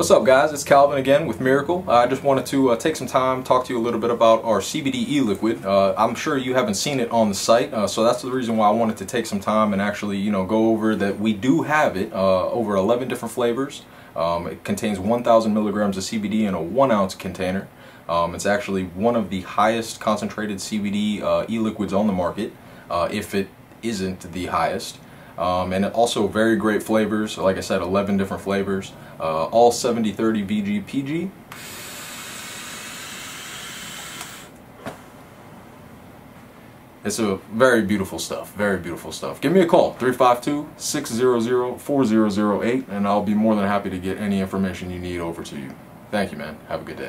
What's up guys, it's Calvin again with Miracle. Uh, I just wanted to uh, take some time, talk to you a little bit about our CBD e-liquid. Uh, I'm sure you haven't seen it on the site, uh, so that's the reason why I wanted to take some time and actually you know go over that we do have it, uh, over 11 different flavors. Um, it contains 1,000 milligrams of CBD in a one ounce container. Um, it's actually one of the highest concentrated CBD uh, e-liquids on the market, if it isn't the highest. Um, and also very great flavors. Like I said, 11 different flavors. Uh, all 70-30 VG PG. It's a very beautiful stuff. Very beautiful stuff. Give me a call, 352-600-4008, and I'll be more than happy to get any information you need over to you. Thank you, man. Have a good day.